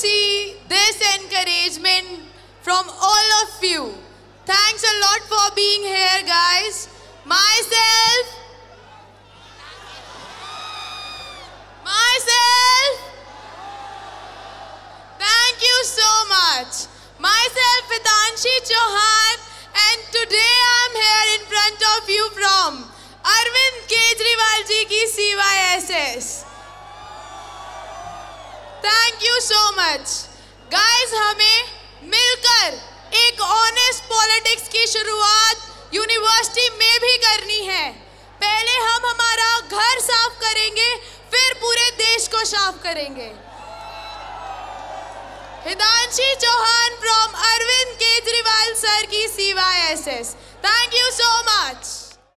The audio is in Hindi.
see this encouragement from all of you. Thanks a lot for being here, guys. Myself. Myself. Thank you so much. Myself, Vitanshi Chauhan. Thank you so much guys हमें मिलकर एक ऑनेस्ट पॉलिटिक्स की शुरुआत यूनिवर्सिटी में भी करनी है। पहले हम हमारा घर साफ़ करेंगे, फिर पूरे देश को साफ़ करेंगे। हिदांशी चौहान फ्रॉम अरविंद केजरीवाल सर की सीवाईएसएस थैंक यू सो